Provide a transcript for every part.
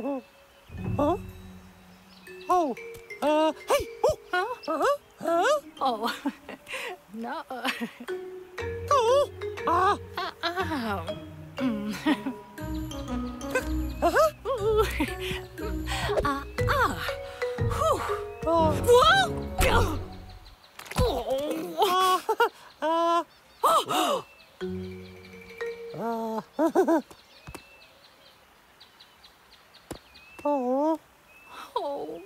huh? Oh, uh, hey! Oh! Huh? Uh-huh. Huh? Oh, no. Oh! Ah! Uh, uh, mm. Uh-huh. Ooh. Ah, ah. Whew. Oh! Whoa! Oh. Ah! Ah! Ah! Oh! Oh.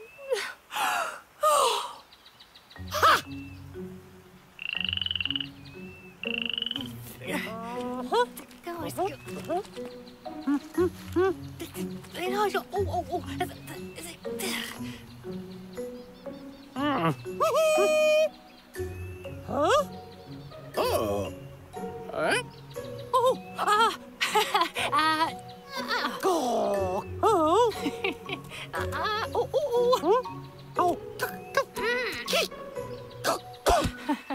Good. Oh, oh, oh. Is it- is Huh? Oh. Ah. Ah, ah. Oh! Oh! Ah, oh, oh, oh. Oh!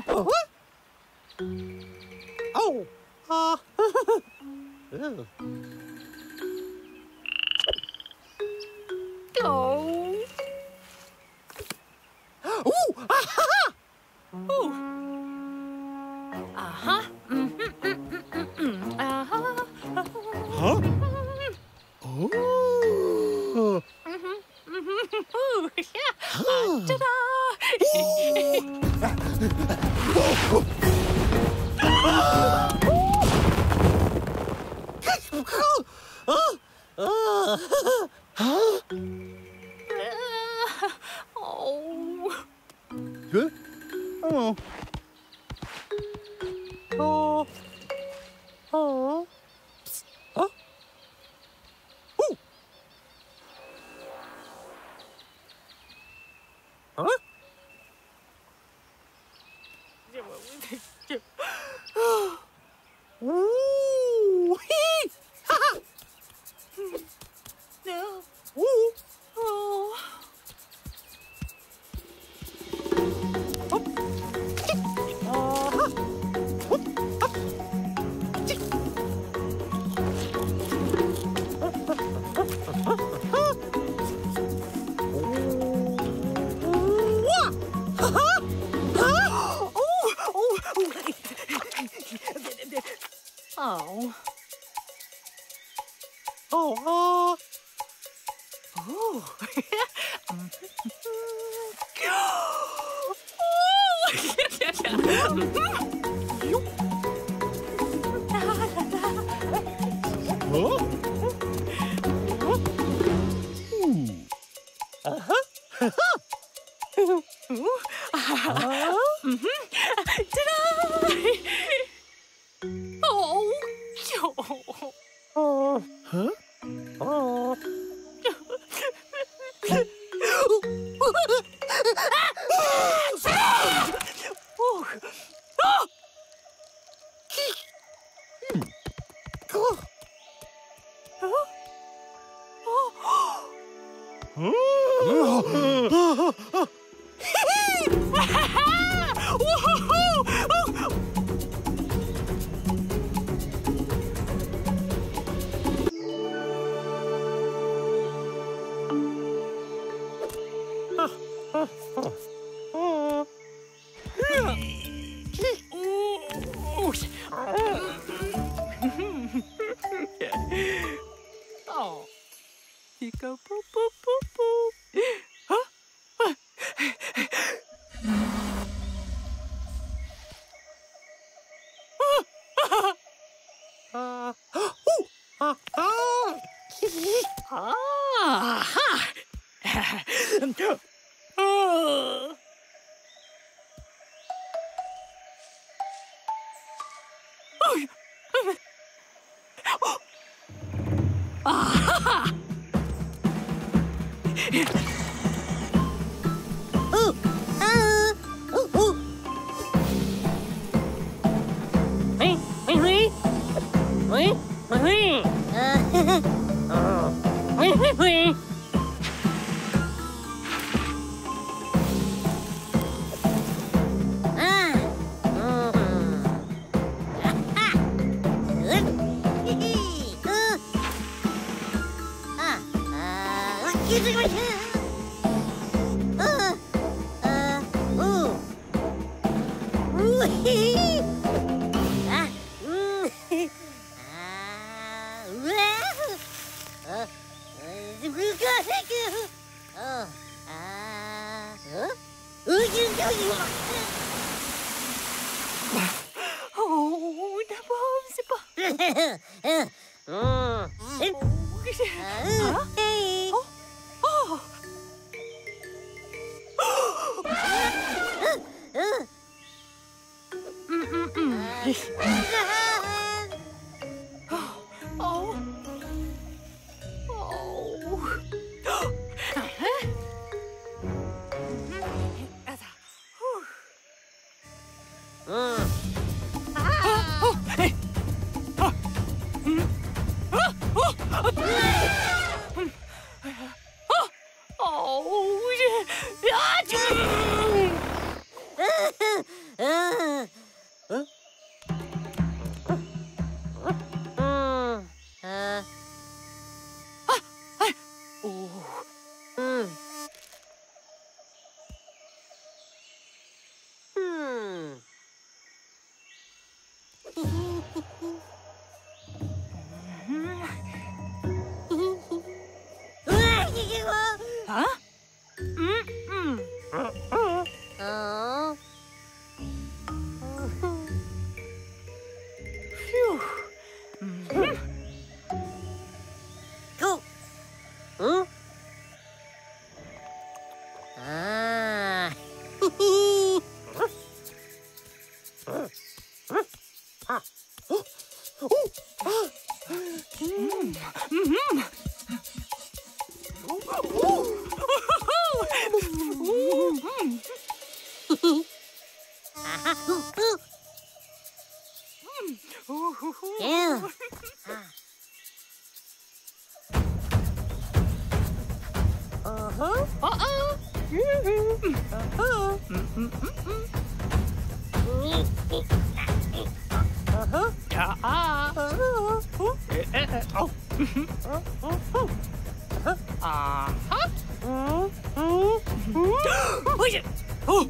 Oh! Oh! Ah! Oh. Ooh! Ah! Ooh. Uh-huh. Oh. Mhm, mhm. Ooh, yeah. Ah, ta-da! Ah! Ah, oh. Huh? Oh. Oh! Oh! 어? 이제 뭐야 우리 되게. 오 히하하 오 Ha ha! Oh,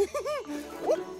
Ooh.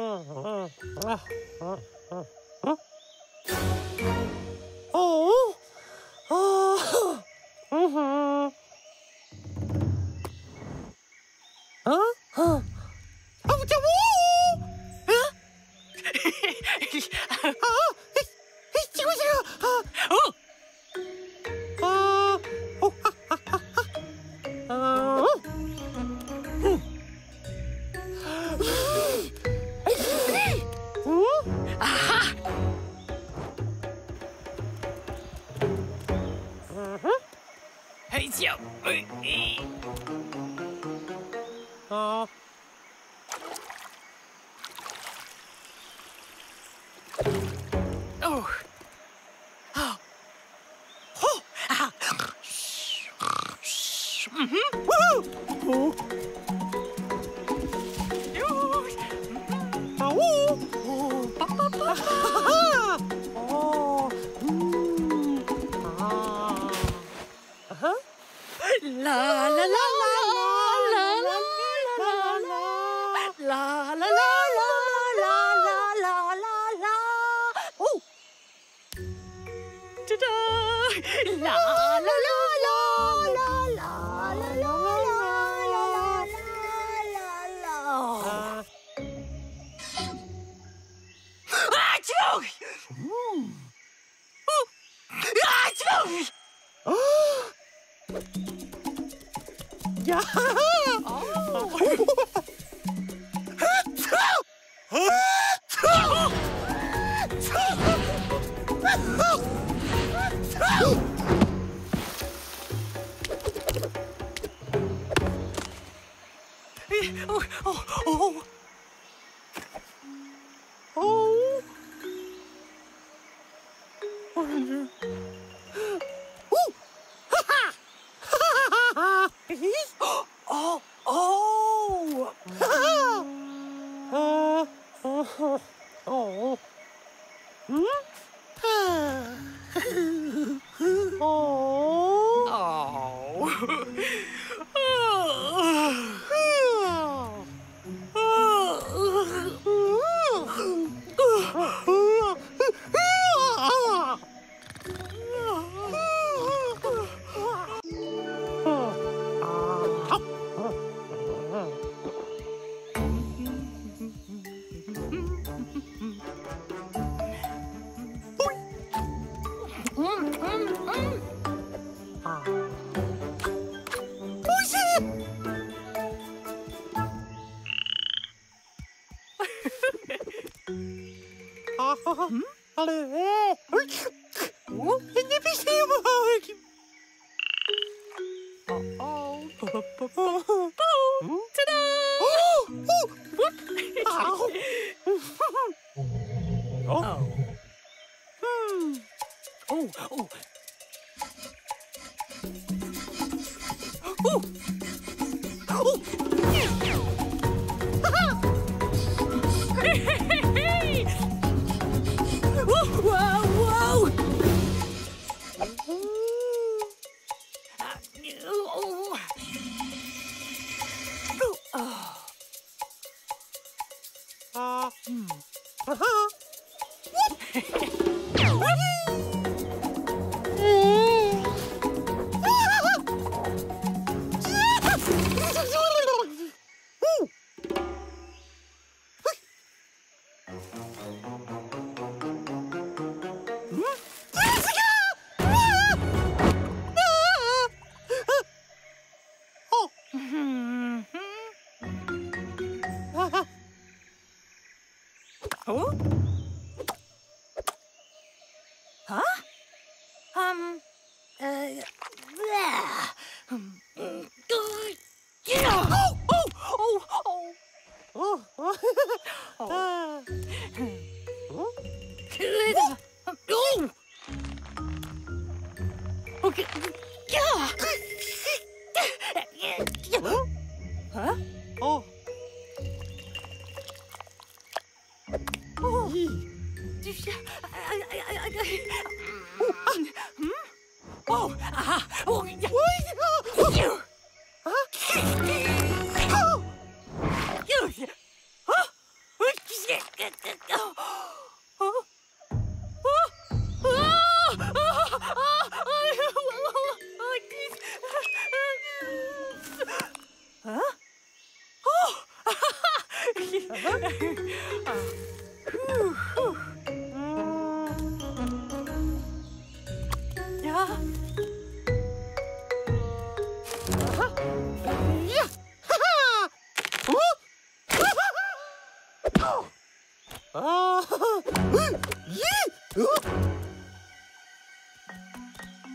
아, 아, 아, 아. Aha! Mhm. Hey, yo. ale... Nie wysyłać! Ta-da! Oh. Hmm. Oh, oh. Oh!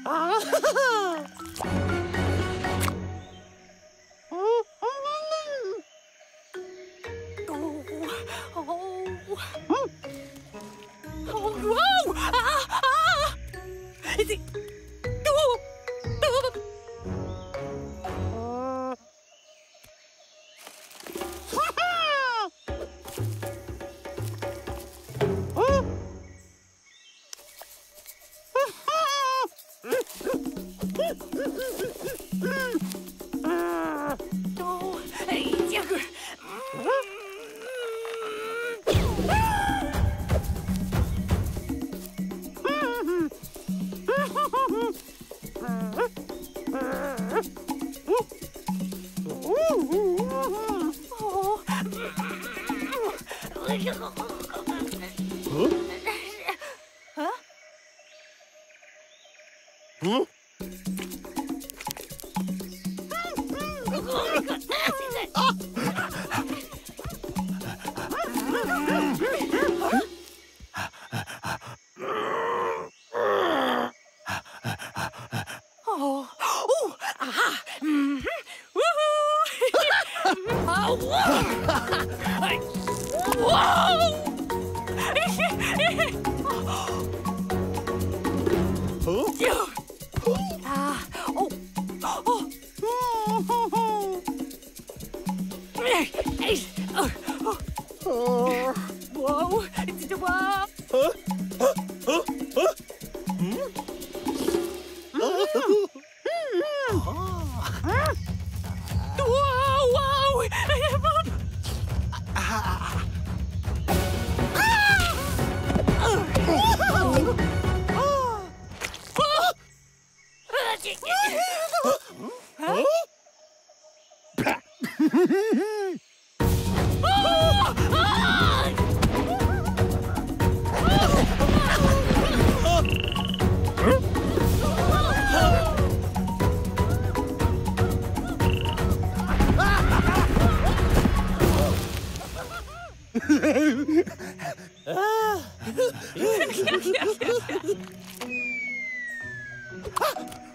Oh, Oh.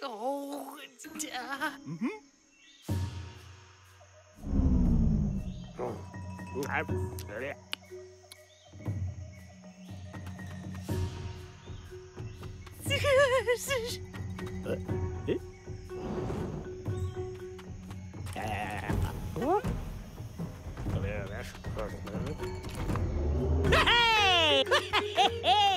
好家伙！嗯哼，来，这是，哎，我，来来来，手快的很。嘿嘿，嘿嘿嘿。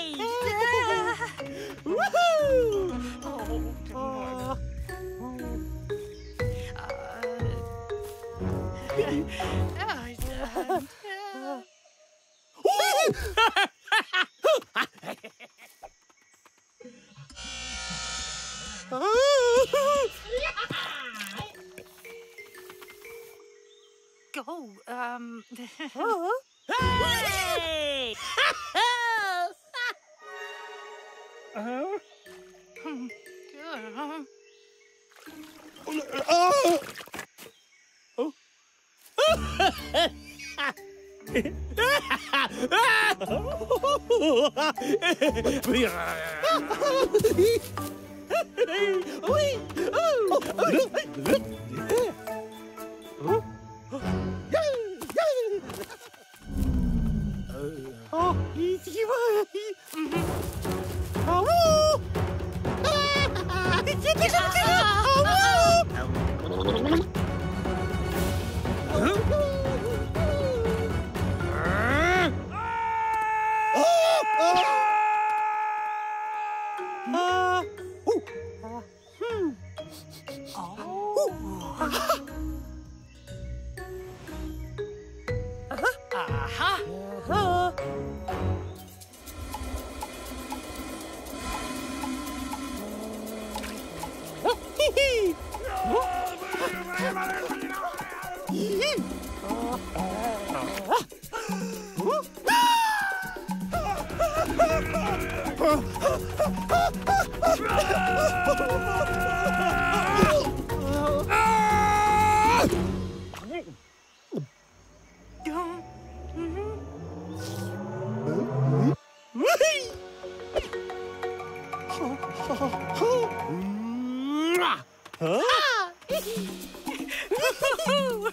camera! Huh? Ah. hey!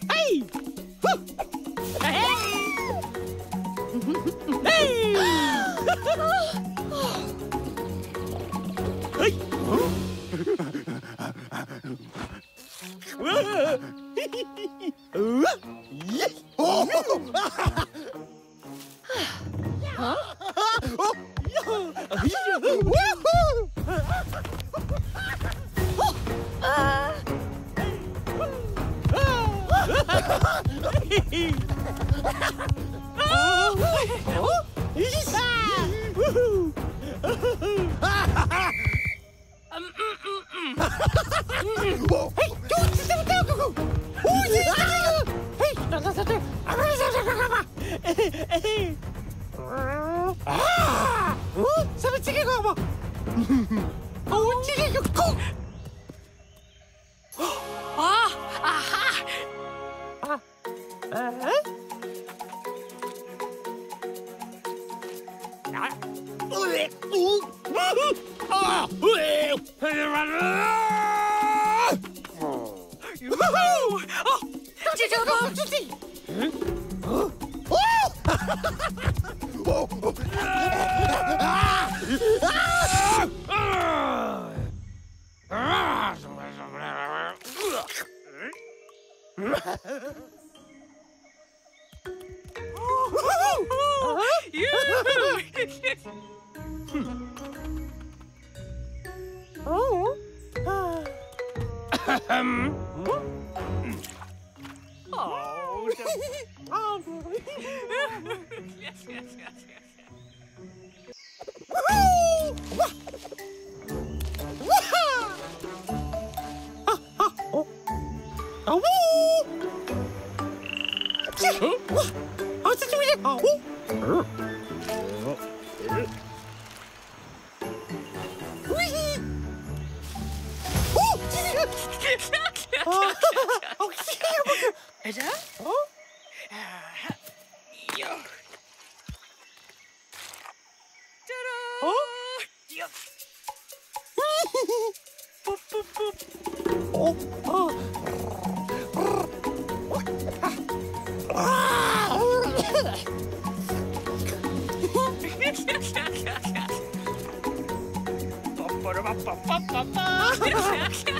hey! hey! hey! Huh? パッパラパッパッパッパッパ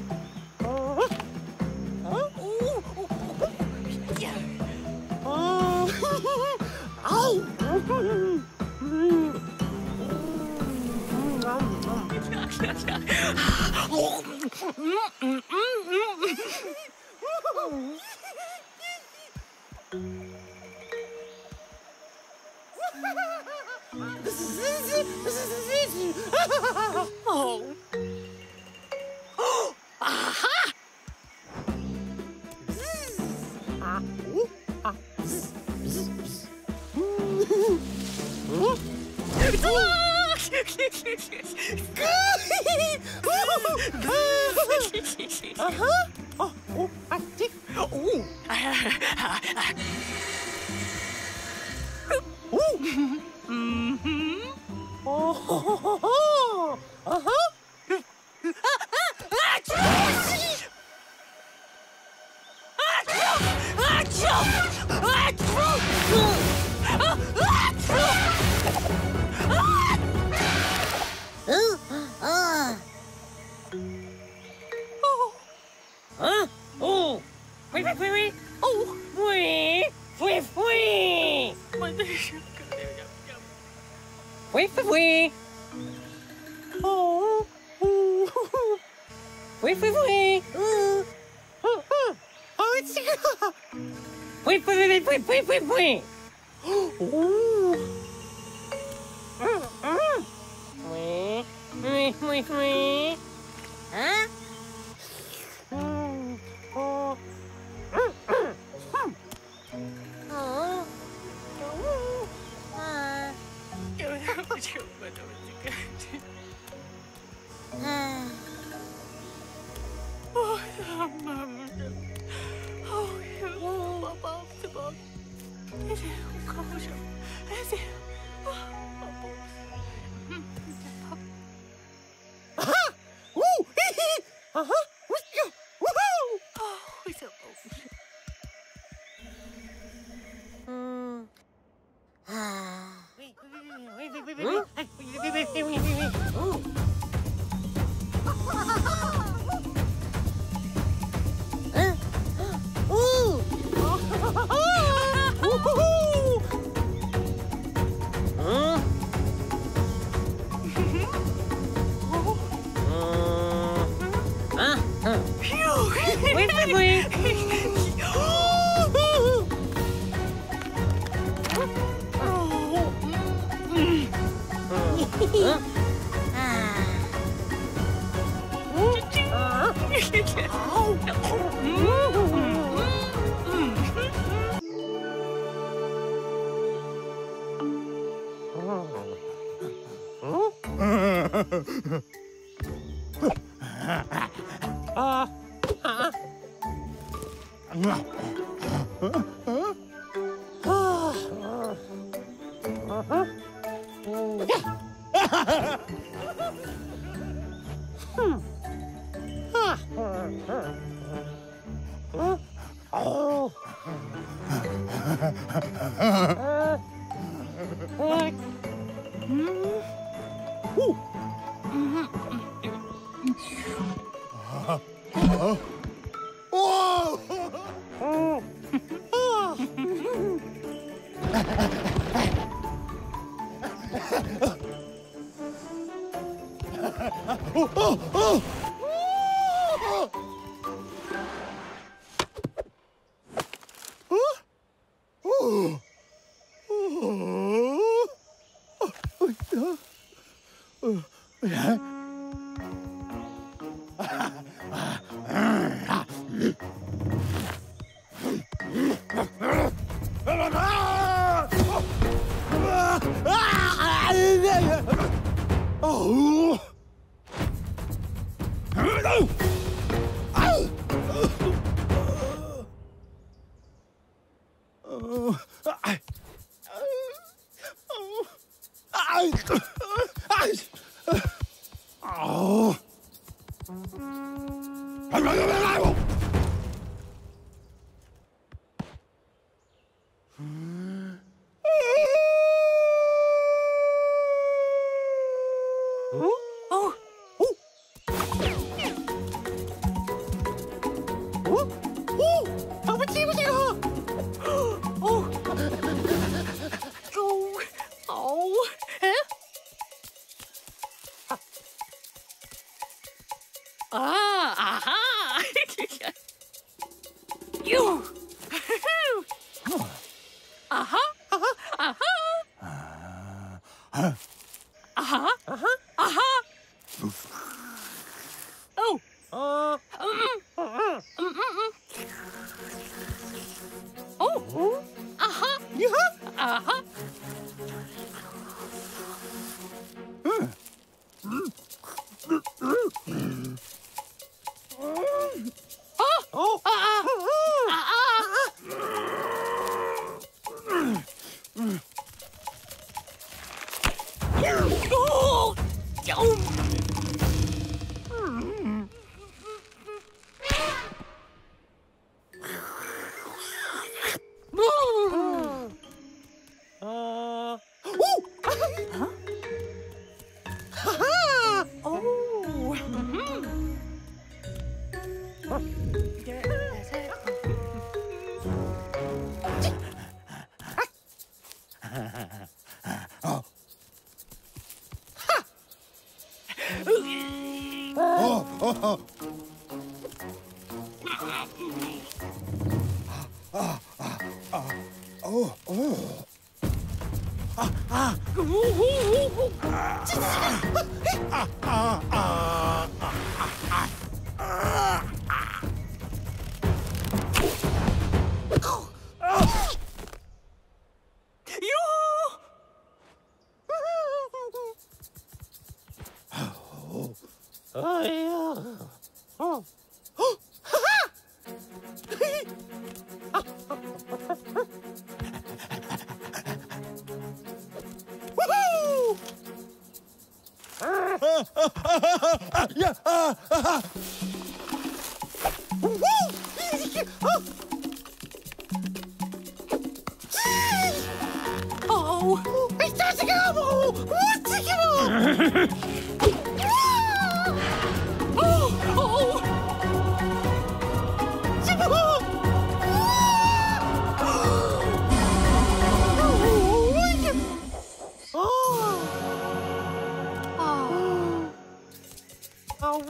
Oh.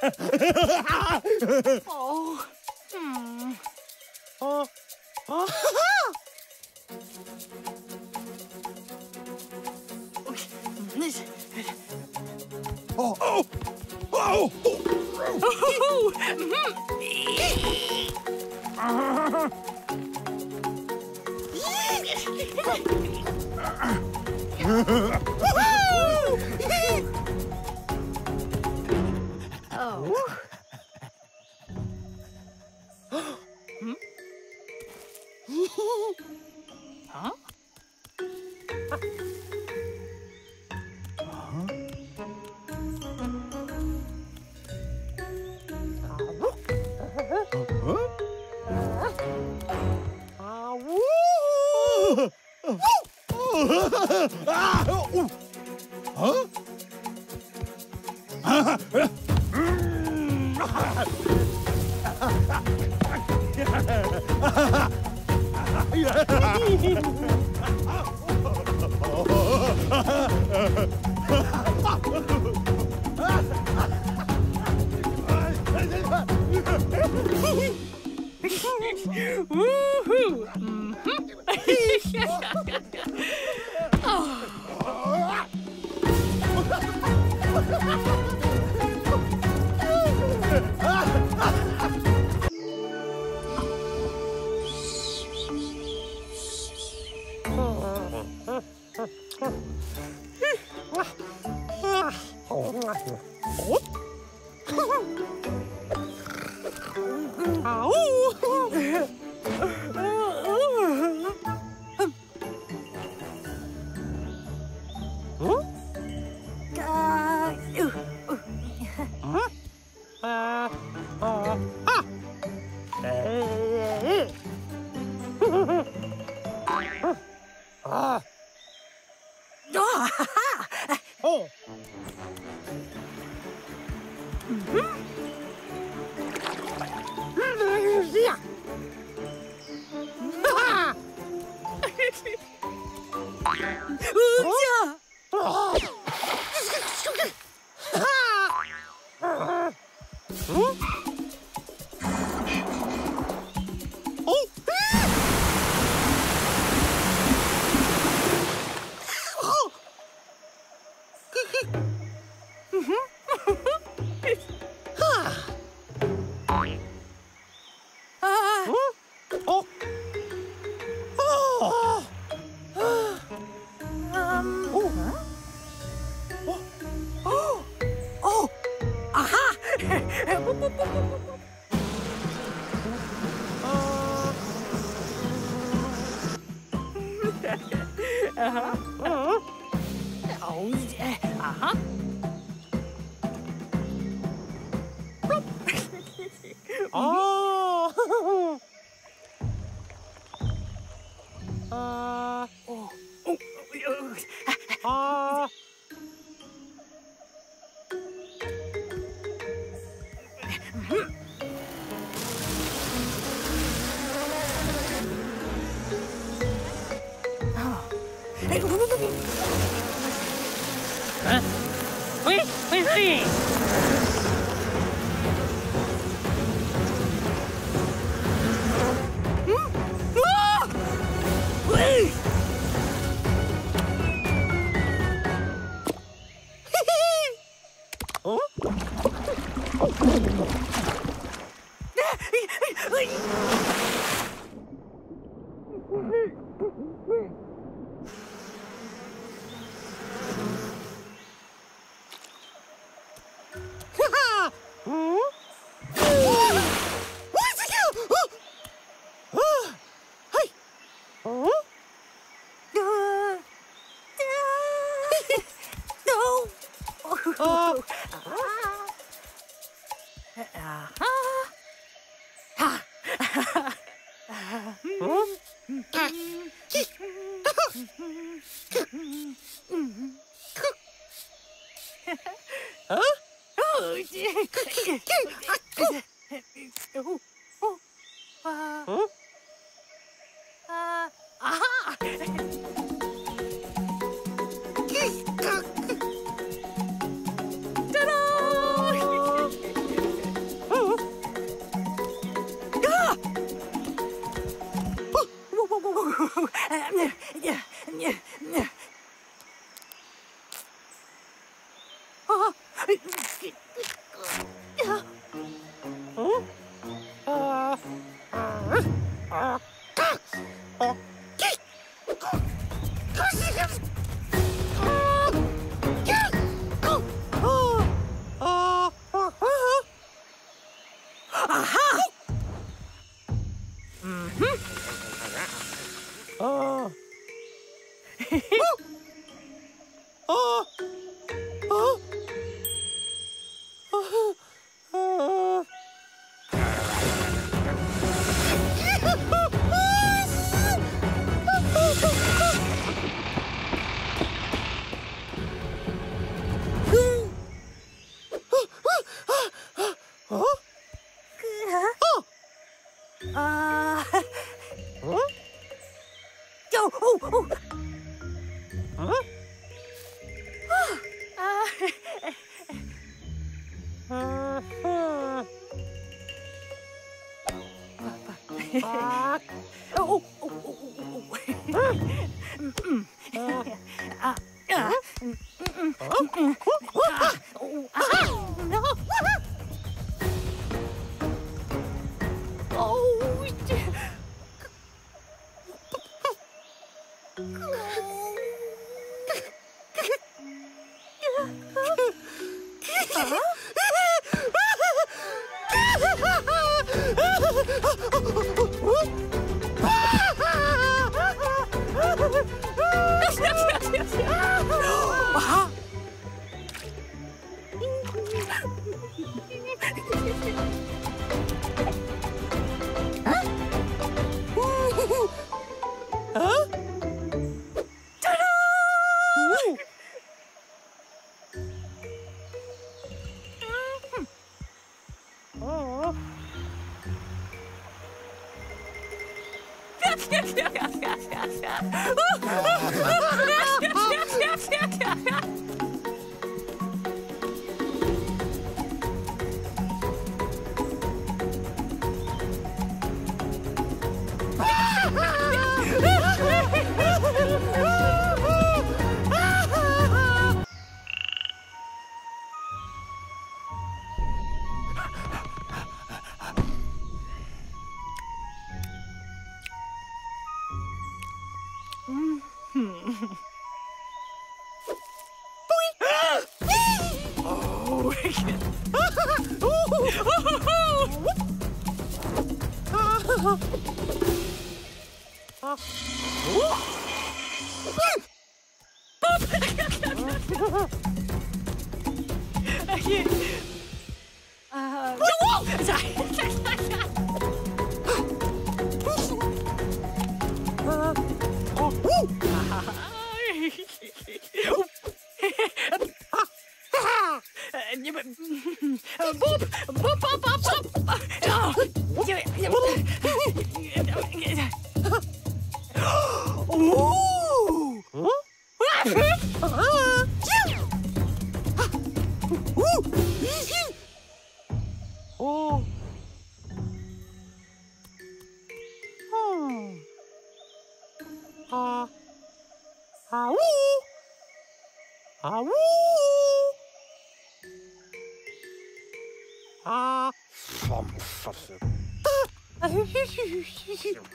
oh. Oh. Uh, uh, uh, Ah. よしよしよしよしよしよしよしよし。Ой.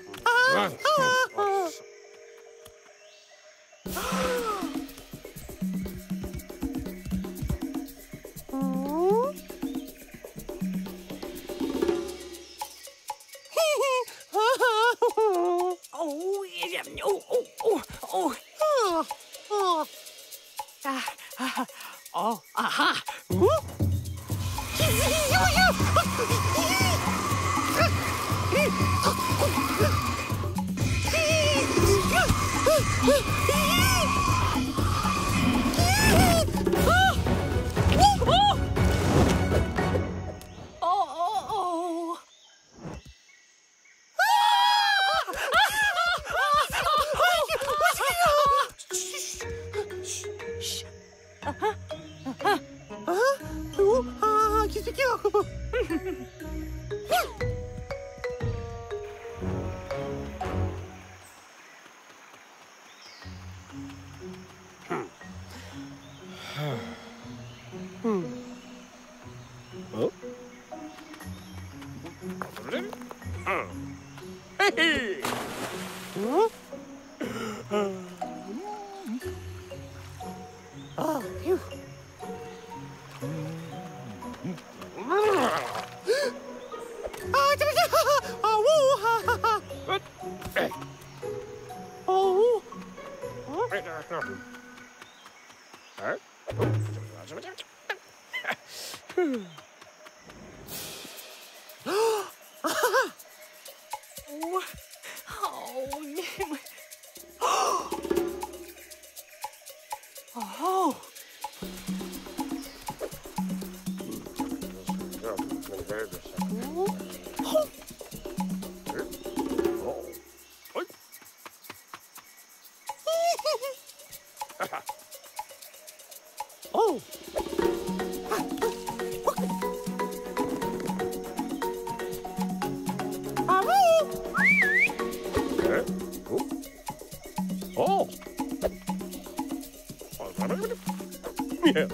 예.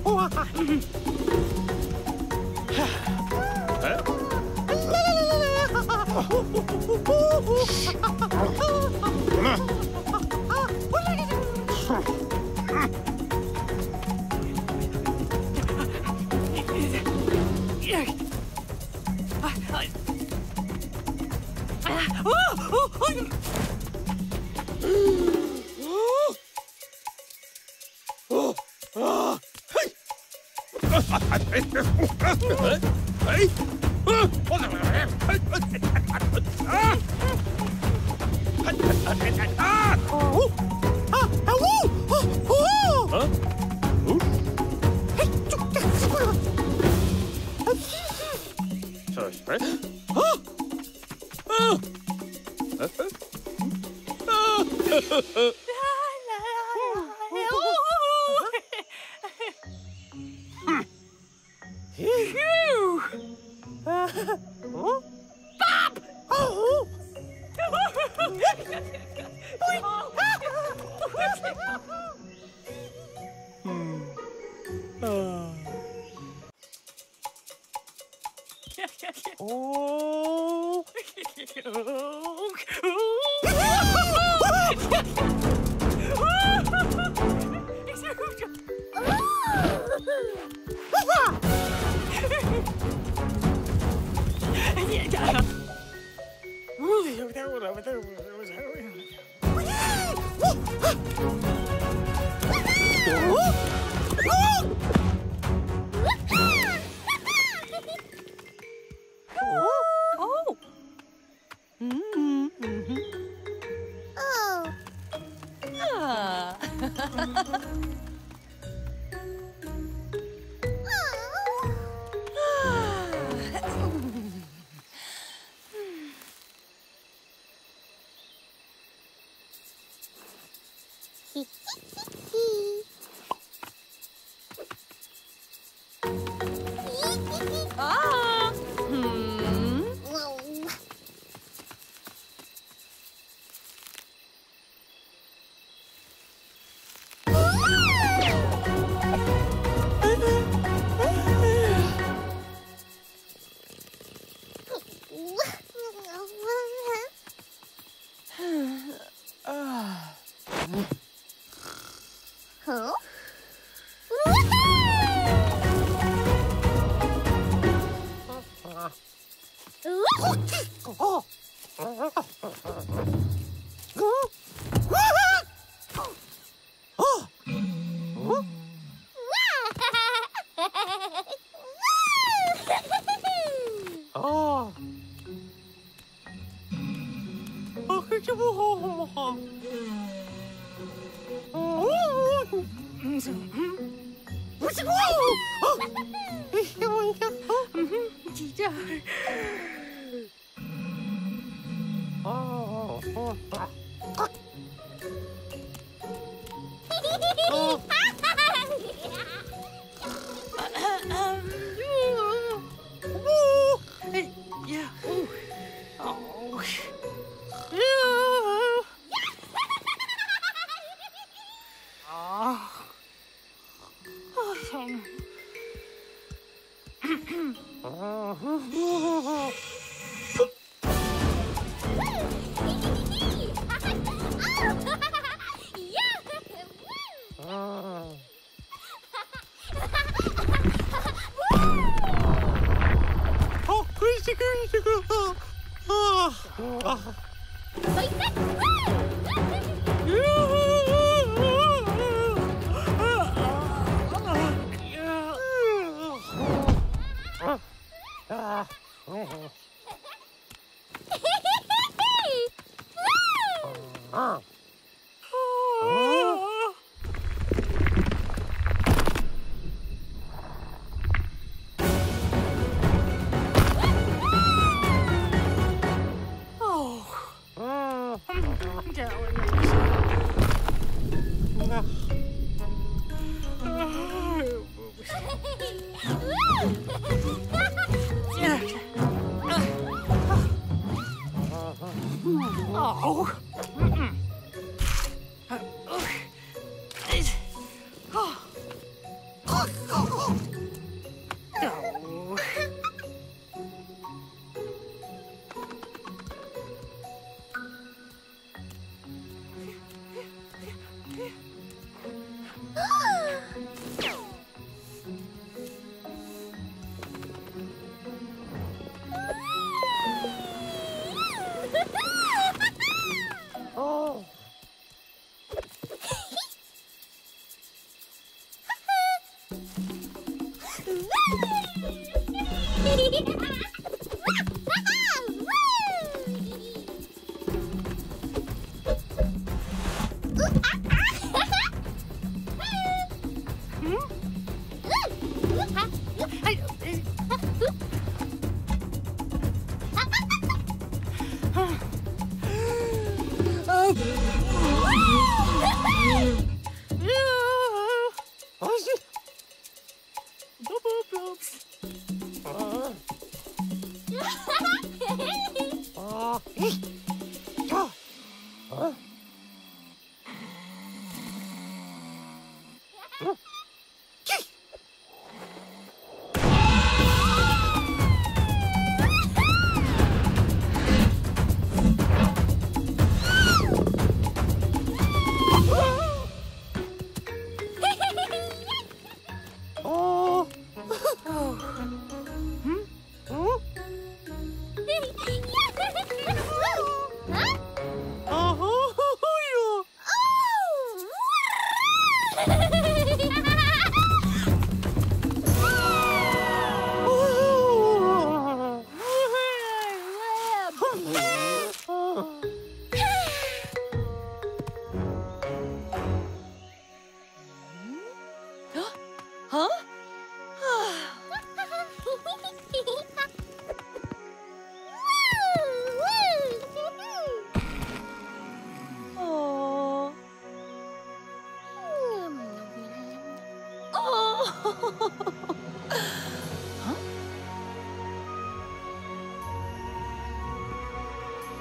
哇哈哈！来来来来来！哈哈哈哈哈！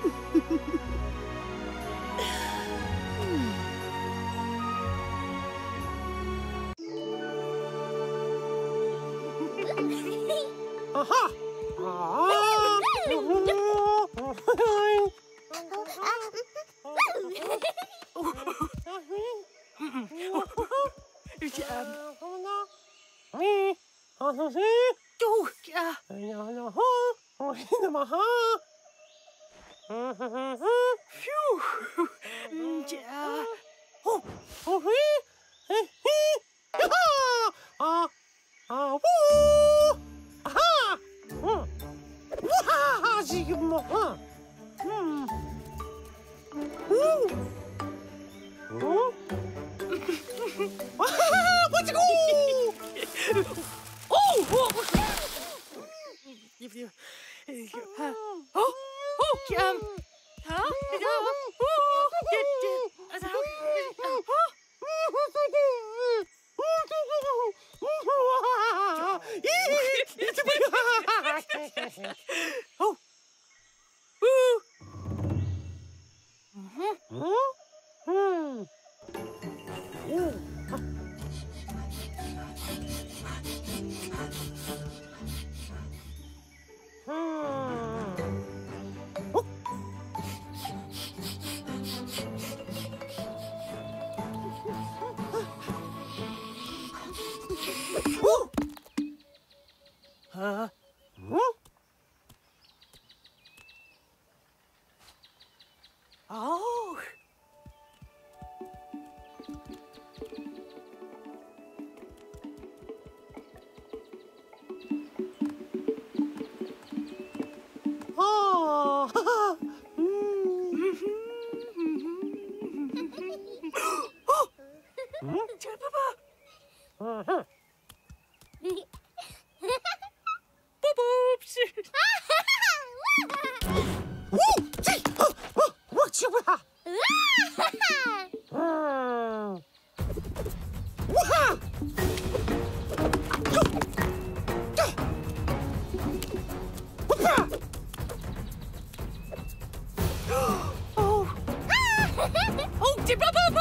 Đâu Oh!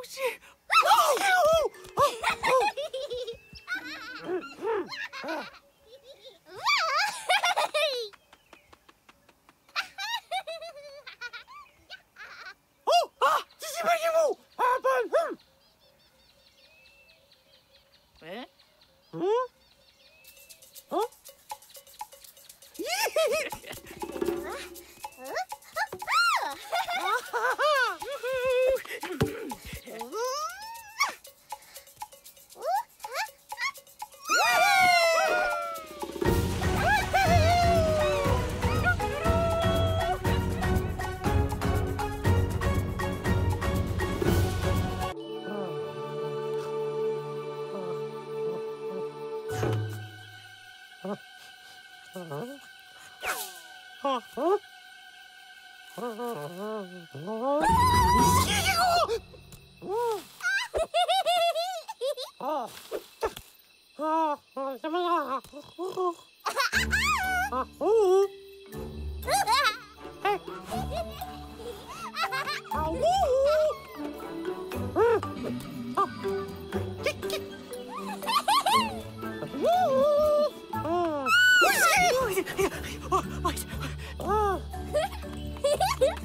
혹시 에? 응? 어? 이! 어? Huh? Huh? Oh!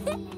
えっ?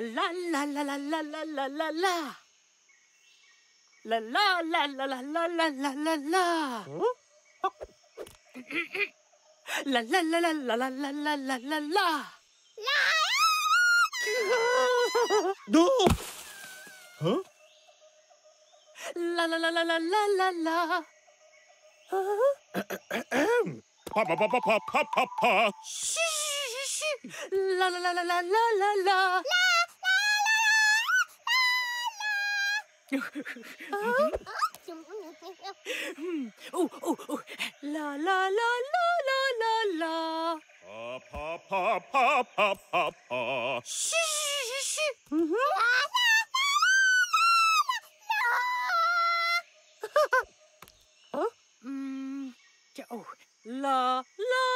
la la la la la la la la la la. La la la la la la la la la la. La la la la la la la la la la la. No. Huh? La la la la la la la la. Pa pa pa pa pa pa pa. La la la la la la la la. La la la la la la la. Pa pa pa pa pa pa pa. Mm, ja, oh. La la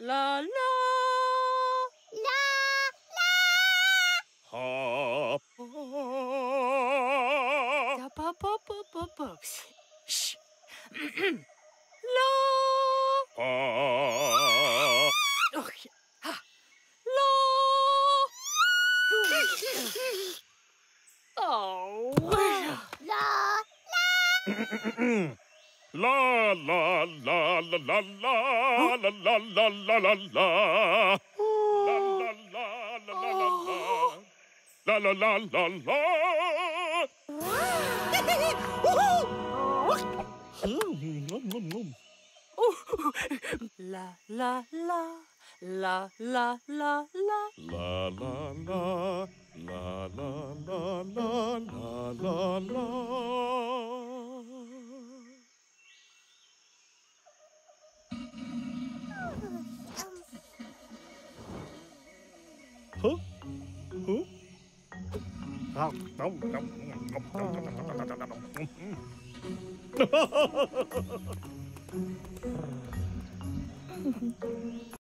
la la. Pa pa. Shh. La. Oh, ja. Ha. La. Oh. La la la la la la la la la la la. La la la la la la la. La la la la la. La la la la la la la. La la la la la la la la la la. Huh? Huh? フフフフ。